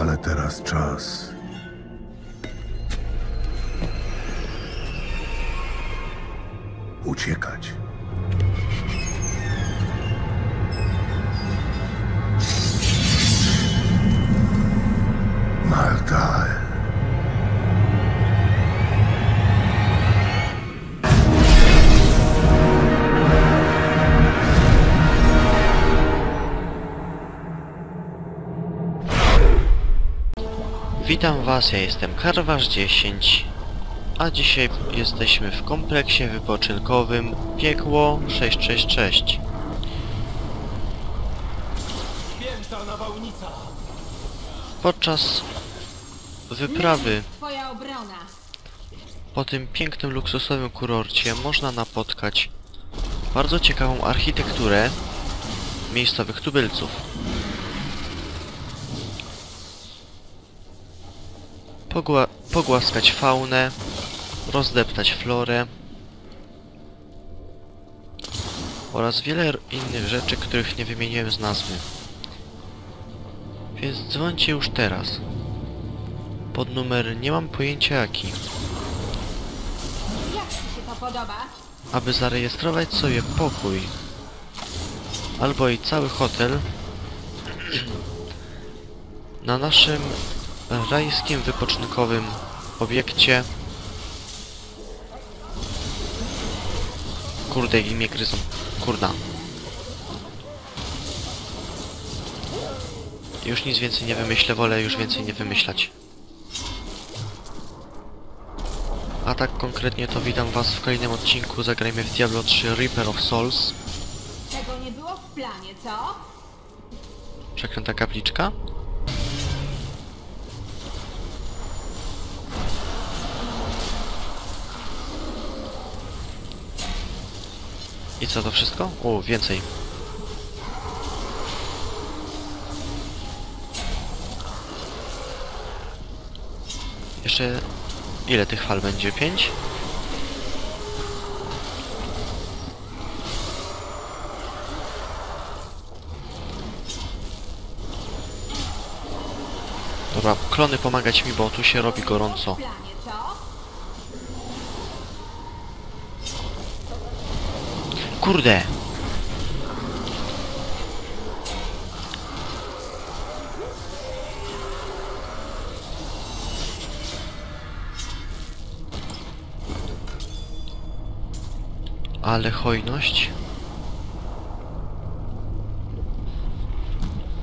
Ale teraz czas. Uciekać. Maltael. Witam was, ja jestem Karwasz10 A dzisiaj jesteśmy w kompleksie wypoczynkowym Piekło 666 Piękna nawałnica! Podczas wyprawy po tym pięknym, luksusowym kurorcie można napotkać bardzo ciekawą architekturę miejscowych tubylców. Pogła pogłaskać faunę, rozdeptać florę oraz wiele innych rzeczy, których nie wymieniłem z nazwy. Więc dzwońcie już teraz. Pod numer nie mam pojęcia jaki. Jak ci się to podoba? aby zarejestrować sobie pokój albo i cały hotel na naszym rajskim wypoczynkowym obiekcie Kurde, i mnie gryzą. Kurda. Już nic więcej nie wymyślę, wolę już więcej nie wymyślać. A tak konkretnie to witam was w kolejnym odcinku Zagrajmy w Diablo 3 Reaper of Souls. Tego nie było w planie, co? Przeklęta kapliczka. I co to wszystko? O, więcej. Jeszcze ile tych fal będzie? Pięć? Dobra, klony pomagać mi, bo tu się robi gorąco. Kurde! Ale hojność.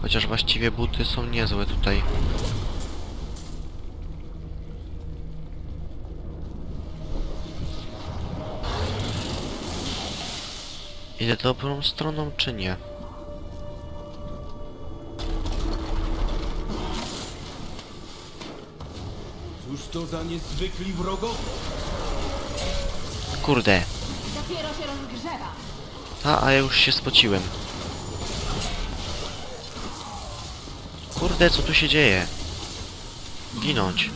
Chociaż właściwie buty są niezłe tutaj. Idę dobrą stroną, czy nie? Cóż to za niezwykli wrogowie? Kurde! Dopiero się rozgrzewa. A, a ja już się spociłem. Kurde, co tu się dzieje? Ginąć.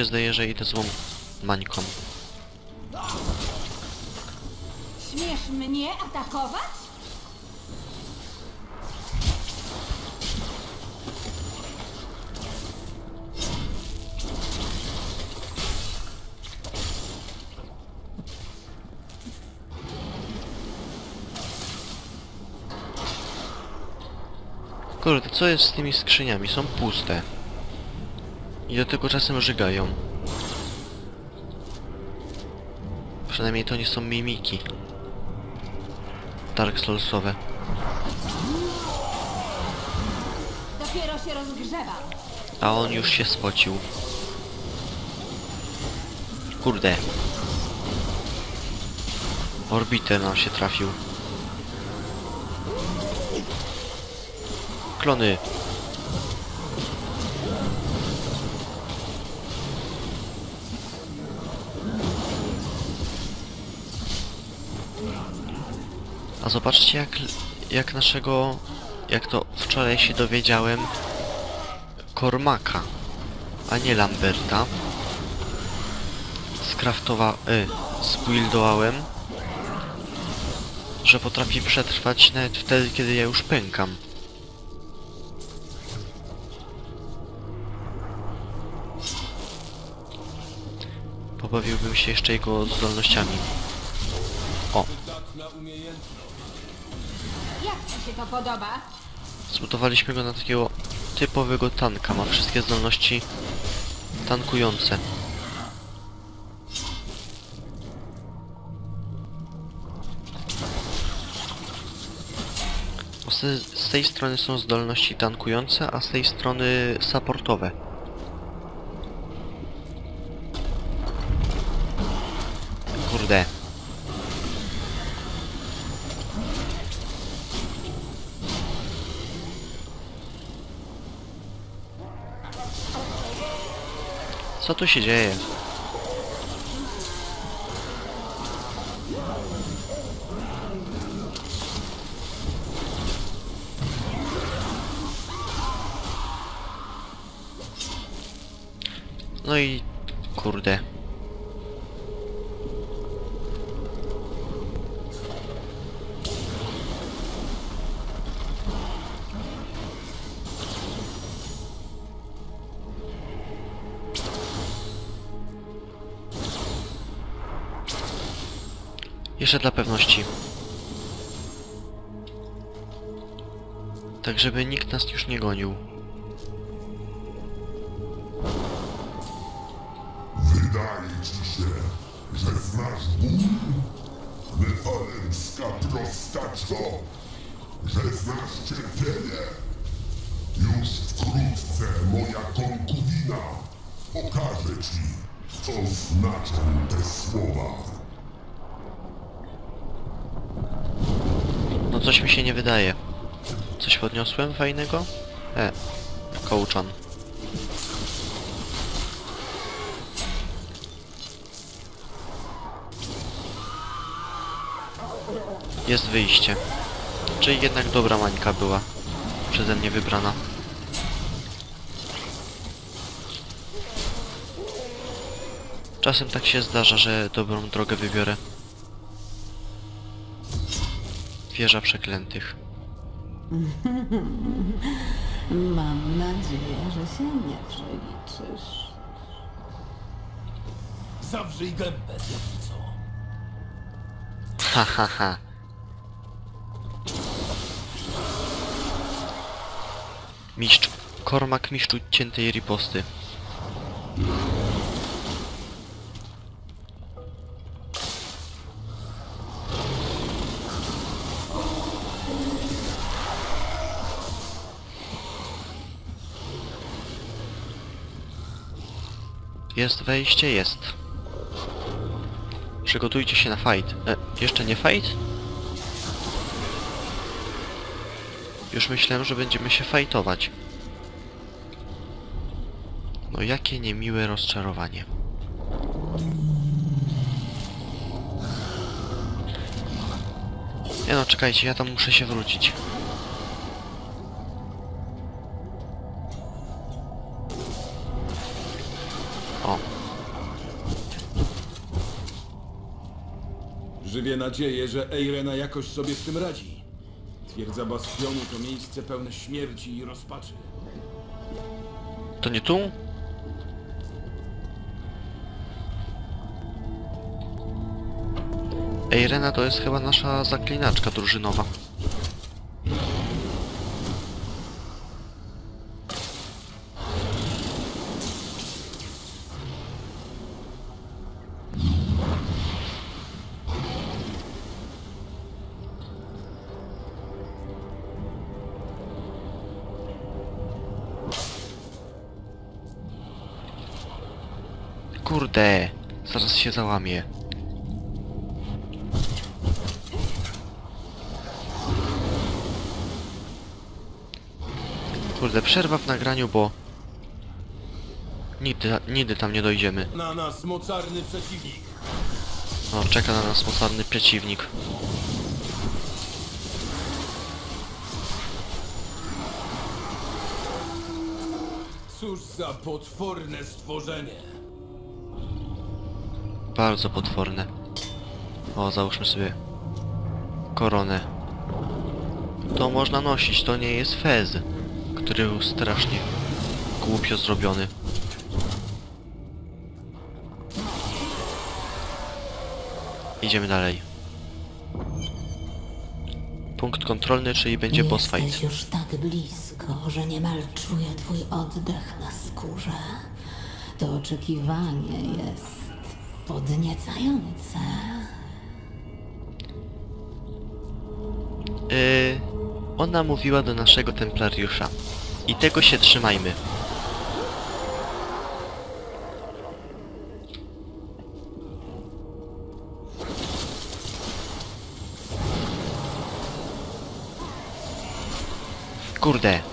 Się zdaje, że idę złą mańką. Śmiesz mnie atakować? Kurde, co jest z tymi skrzyniami? Są puste. I do tego czasem żygają. Przynajmniej to nie są mimiki. Dark Soulsowe. Dopiero się rozgrzewa. A on już się spocił. Kurde. Orbiter nam się trafił. Klony. Zobaczcie jak, jak naszego, jak to wczoraj się dowiedziałem, Kormaka, a nie Lamberta. Skraftowa... y, zbuildowałem, że potrafi przetrwać nawet wtedy, kiedy ja już pękam. Pobawiłbym się jeszcze jego zdolnościami. O, Się to podoba? zbudowaliśmy go na takiego typowego tanka. Ma wszystkie zdolności tankujące. Z tej strony są zdolności tankujące, a z tej strony supportowe. Kurde. Co tu się dzieje? No i kurde. Jeszcze dla pewności. Tak, żeby nikt nas już nie gonił. Coś mi się nie wydaje. Coś podniosłem fajnego? E, kołczan. Jest wyjście. Czyli jednak dobra mańka była przeze mnie wybrana. Czasem tak się zdarza, że dobrą drogę wybiorę. Wieża przeklętych. Mam nadzieję, że się nie przeliczysz. Zawrzyj gębę, co? Ha ha ha. Mistrz. Kormak mistrzu ciętej riposty. Jest wejście? Jest. Przygotujcie się na fight. E, jeszcze nie fight? Już myślałem, że będziemy się fightować. No jakie niemiłe rozczarowanie. Nie no, czekajcie, ja tam muszę się wrócić. Żywię nadzieję, że Eirena jakoś sobie z tym radzi. Twierdza Bastionu to miejsce pełne śmierci i rozpaczy. to nie tu? Eirena to jest chyba nasza zaklinaczka drużynowa. się załamie. Kurde, przerwa w nagraniu, bo... Nigdy, nigdy tam nie dojdziemy. Na nas mocarny przeciwnik. O, czeka na nas mocarny przeciwnik. Cóż za potworne stworzenie. Bardzo potworne. O, załóżmy sobie koronę. To można nosić, to nie jest fez, który był strasznie głupio zrobiony. Idziemy dalej. Punkt kontrolny, czyli będzie boss fight. Jesteś już tak blisko, że niemal czuję twój oddech na skórze. To oczekiwanie jest podniecające. Yy, ona mówiła do naszego templariusza. I tego się trzymajmy. Kurde.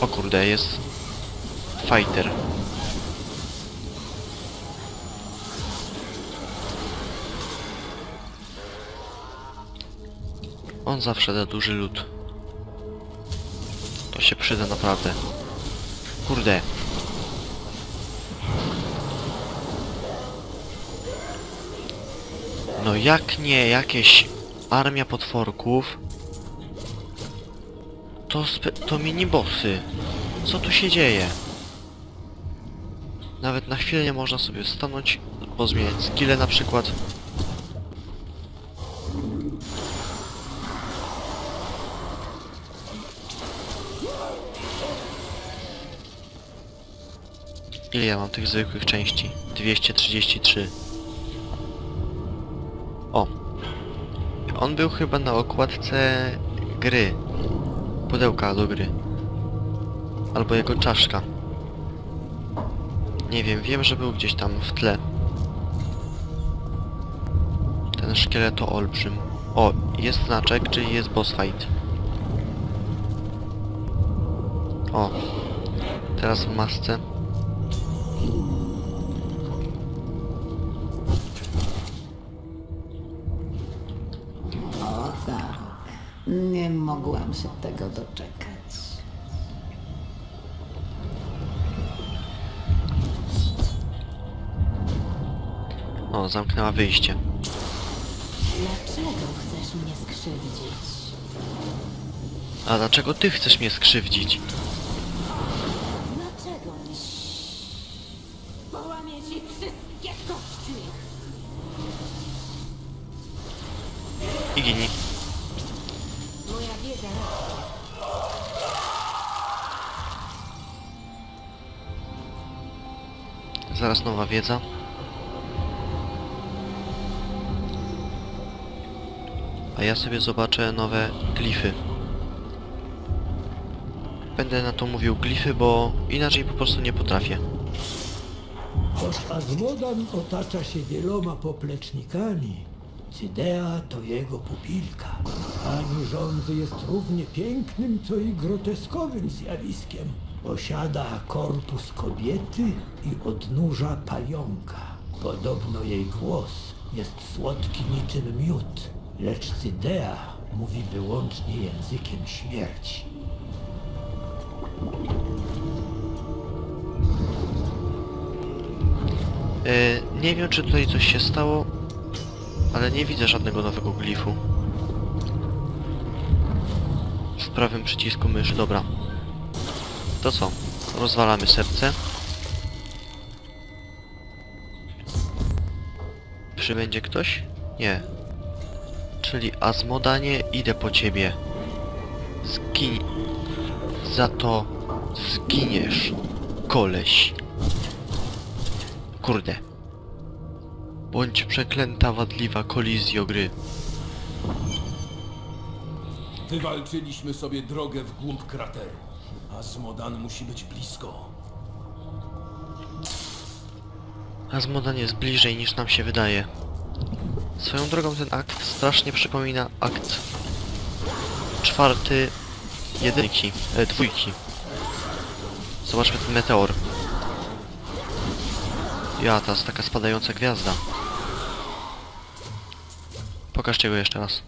O kurde, jest fighter. On zawsze da duży lód. To się przyda naprawdę. Kurde. No jak nie jakieś armia potworków to, to minibossy. Co tu się dzieje? Nawet na chwilę nie można sobie stanąć, pozmieniać skille na przykład. Ile ja mam tych zwykłych części? 233. O! On był chyba na okładce gry. Pudełka do gry. Albo jego czaszka. Nie wiem, wiem, że był gdzieś tam w tle. Ten szkielet to olbrzym. O, jest znaczek, czyli jest boss fight. O. Teraz w masce. Mogłam się tego doczekać. O, zamknęła wyjście. Dlaczego chcesz mnie skrzywdzić? A dlaczego ty chcesz mnie skrzywdzić? Zaraz nowa wiedza. A ja sobie zobaczę nowe glify. Będę na to mówił glify, bo inaczej po prostu nie potrafię. Choć Azmodan otacza się wieloma poplecznikami, Cydea to jego pupilka. Pani rządzy jest równie pięknym, co i groteskowym zjawiskiem. Posiada korpus kobiety i odnóża pająka. Podobno jej głos jest słodki niczym miód, lecz Cydea mówi wyłącznie językiem śmierci. E, nie wiem, czy tutaj coś się stało, ale nie widzę żadnego nowego glifu. W prawym przycisku myszy, dobra. To co? Rozwalamy serce. Przybędzie ktoś? Nie. Czyli Azmodanie, idę po ciebie. Zgin... Za to zginiesz, koleś. Kurde. Bądź przeklęta wadliwa kolizjo gry. Wywalczyliśmy sobie drogę w głąb krateru, a Smodan musi być blisko. Azmodan jest bliżej niż nam się wydaje. Swoją drogą ten akt strasznie przypomina akt czwarty jedynki, e, dwójki. Zobaczmy ten meteor. Ja, ta jest taka spadająca gwiazda. Pokażcie go jeszcze raz.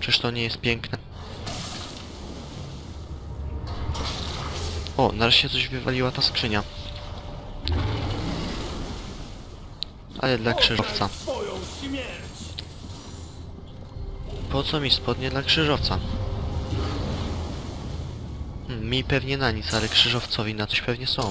Czyż to nie jest piękne? O, nareszcie coś wywaliła ta skrzynia. Ale dla krzyżowca. Po co mi spodnie dla krzyżowca? Hmm, mi pewnie na nic, ale krzyżowcowi na coś pewnie są.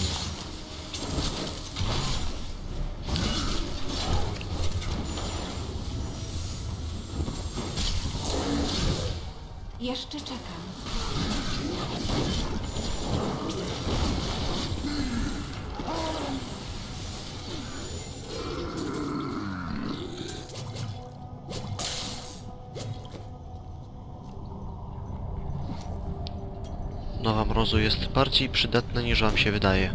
Mrozu jest bardziej przydatna niż wam się wydaje.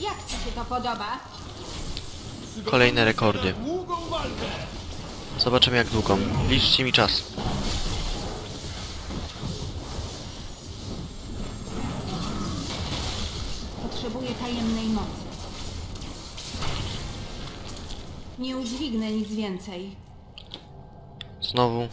Jak ci się to podoba? Kolejne rekordy. Zobaczymy jak długo. Liczcie mi czas. Nie udźwignę nic więcej. Znowu.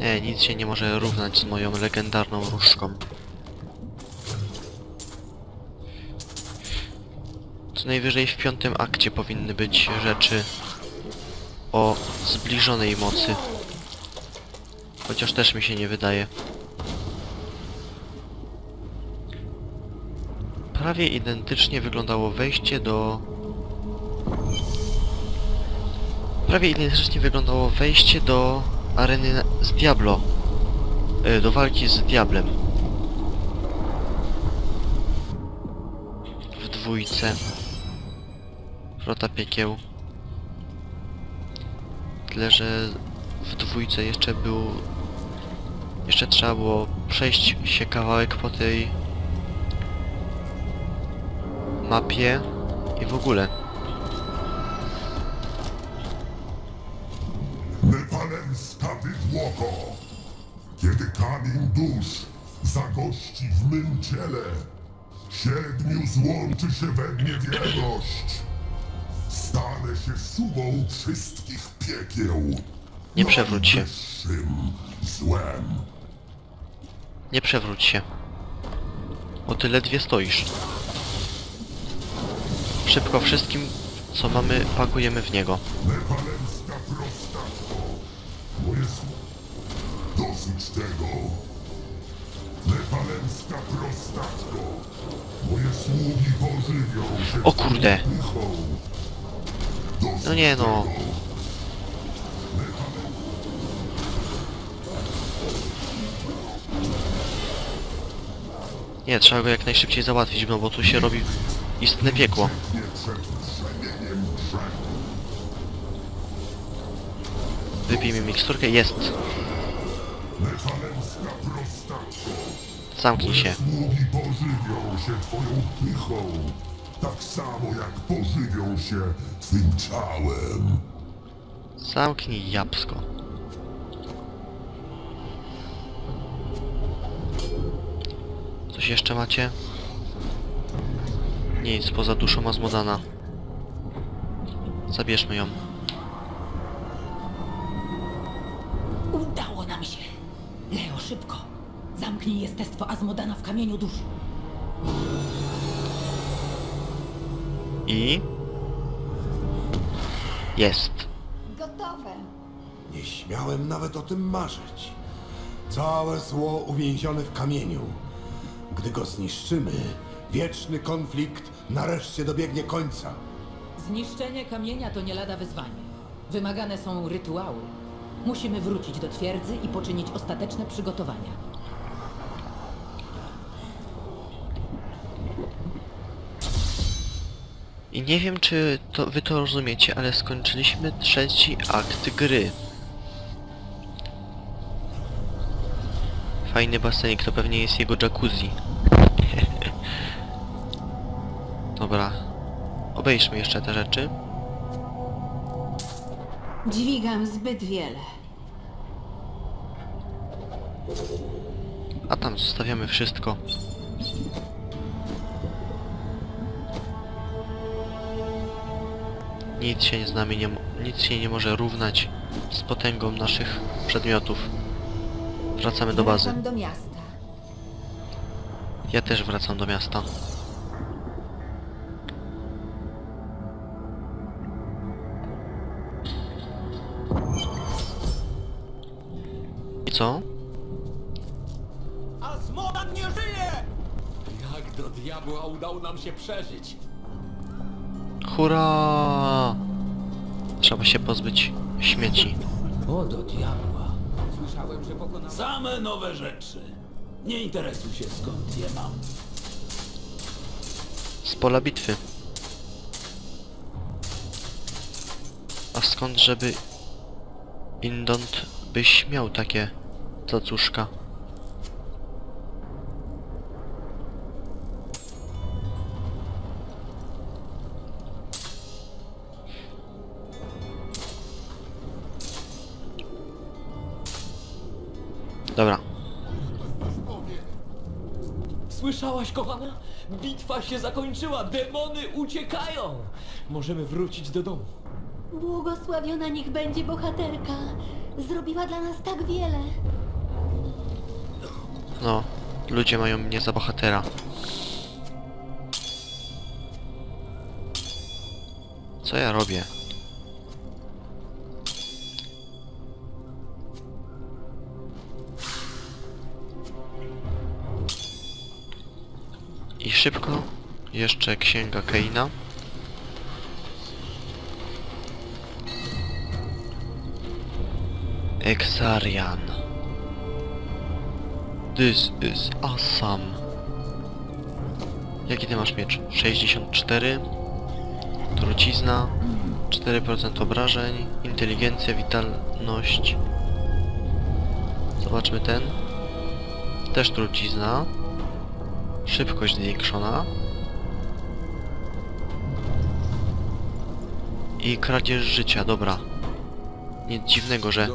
Nie, nic się nie może równać z moją legendarną różdżką. Co najwyżej w piątym akcie powinny być rzeczy o zbliżonej mocy. Chociaż też mi się nie wydaje. Prawie identycznie wyglądało wejście do... Prawie identycznie wyglądało wejście do areny z Diablo. Y, Do walki z Diablem. W dwójce. Flota piekieł. Tyle, że w dwójce jeszcze był... Jeszcze trzeba było przejść się kawałek po tej mapie i w ogóle. Nepalemska bydłoko. Kiedy kamień dusz zagości w mym ciele, siedmiu złączy się we mnie wierność. Stanę się sumą wszystkich piekieł. Nie przewróć się. Złem. Nie przewróć się. Bo ty ledwie stoisz. Szybko wszystkim, co mamy, pakujemy w niego. Dosyć tego. Prostatko. Moje sługi pożywią się O kurde. No nie no. Nie, trzeba go jak najszybciej załatwić, no bo tu się robi istne piekło. Wypijmy miksturkę, jest. Zamknij się. Pożywią się twoją pychą. Tak samo jak pożywią się twym ciałem. Zamknij jabłko. Coś jeszcze macie? Nic, poza duszą Azmodana. Zabierzmy ją. Udało nam się! Leo, szybko! Zamknij jestestwo Azmodana w kamieniu dusz. I... Jest. Gotowe. Nie śmiałem nawet o tym marzyć. Całe zło uwięzione w kamieniu. Gdy go zniszczymy, wieczny konflikt nareszcie dobiegnie końca. Zniszczenie kamienia to nie lada wyzwanie. Wymagane są rytuały. Musimy wrócić do twierdzy i poczynić ostateczne przygotowania. I nie wiem, czy to, wy to rozumiecie, ale skończyliśmy trzeci akt gry. Fajny basenik, to pewnie jest jego jacuzzi. Dobra. Obejrzmy jeszcze te rzeczy. Dźwigam zbyt wiele. A tam zostawiamy wszystko. Nic się z nami nie, nic się nie może równać z potęgą naszych przedmiotów. Wracamy do bazy. Wracam do miasta. Ja też wracam do miasta. Się przeżyć? Hurra! Trzeba się pozbyć śmieci. O do diabła. Słyszałem, że pokonano... Same nowe rzeczy. Nie interesuj się skąd je mam. Z pola bitwy. A skąd, żeby Indont byś miał takie cacuszka? Kochana? Bitwa się zakończyła, demony uciekają! Możemy wrócić do domu. Błogosławiona niech będzie bohaterka. Zrobiła dla nas tak wiele. no, ludzie mają mnie za bohatera. Co ja robię? Szybko jeszcze księga Keina. Exarian. This is awesome. Jaki ty masz miecz? 64. Trucizna. 4% obrażeń. Inteligencja, witalność. Zobaczmy ten. Też trucizna. Szybkość zwiększona. I kradzież życia, dobra. Nic dziwnego, że...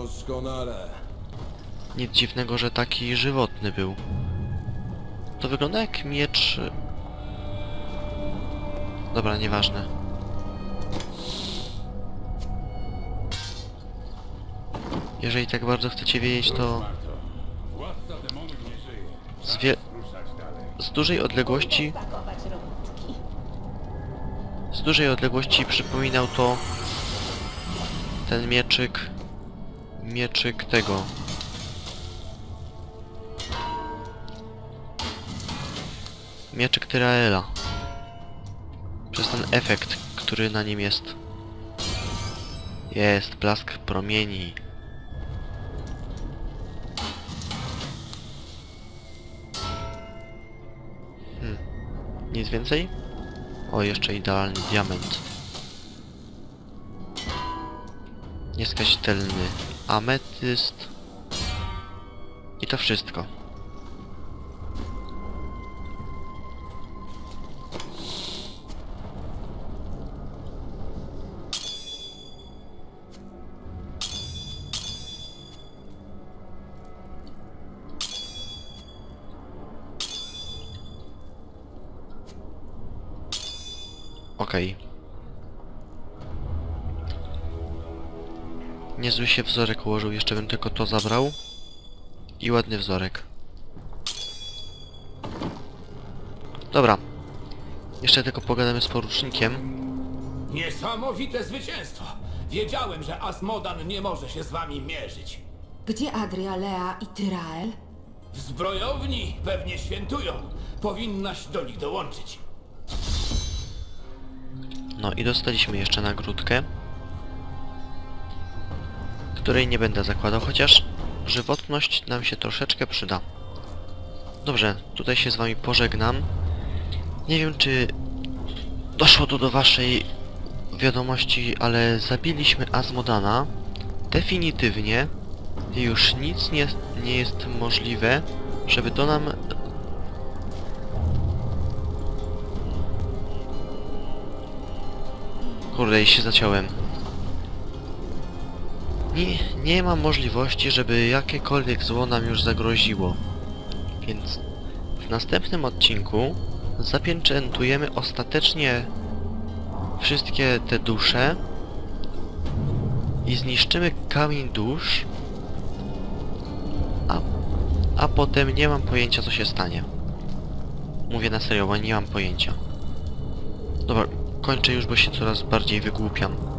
Nic dziwnego, że taki żywotny był. To wygląda jak miecz... Dobra, nieważne. Jeżeli tak bardzo chcecie wiedzieć, to... z dużej odległości... Z dużej odległości przypominał to... Ten mieczyk... Mieczyk tego... Mieczyk Tyraela. Przez ten efekt, który na nim jest. Jest, blask promieni. Nic więcej? O, jeszcze idealny diament. Nieskazitelny ametyst. I to wszystko. Niezły się wzorek ułożył, jeszcze bym tylko to zabrał. I ładny wzorek. Dobra. Jeszcze tylko pogadamy z porucznikiem. Niesamowite zwycięstwo! Wiedziałem, że Asmodan nie może się z wami mierzyć. Gdzie Adrialea i Tyrael? W zbrojowni pewnie świętują. Powinnaś do nich dołączyć. No i dostaliśmy jeszcze nagródkę. Której nie będę zakładał, chociaż żywotność nam się troszeczkę przyda. Dobrze, tutaj się z wami pożegnam. Nie wiem czy doszło tu do waszej wiadomości, ale zabiliśmy Asmodana. Definitywnie już nic nie, nie jest możliwe, żeby to nam... Kurde, się zaciąłem. Nie, nie ma możliwości, żeby jakiekolwiek zło nam już zagroziło. Więc w następnym odcinku zapieczętujemy ostatecznie wszystkie te dusze i zniszczymy kamień dusz, a, a potem nie mam pojęcia co się stanie. Mówię na serio, bo nie mam pojęcia. Dobra, kończę już, bo się coraz bardziej wygłupiam.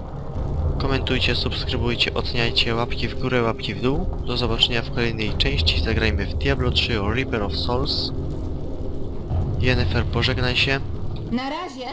Komentujcie, subskrybujcie, oceniajcie, łapki w górę, łapki w dół. Do zobaczenia w kolejnej części. Zagrajmy w Diablo 3 o Reaper of Souls. Yennefer, pożegnaj się. Na razie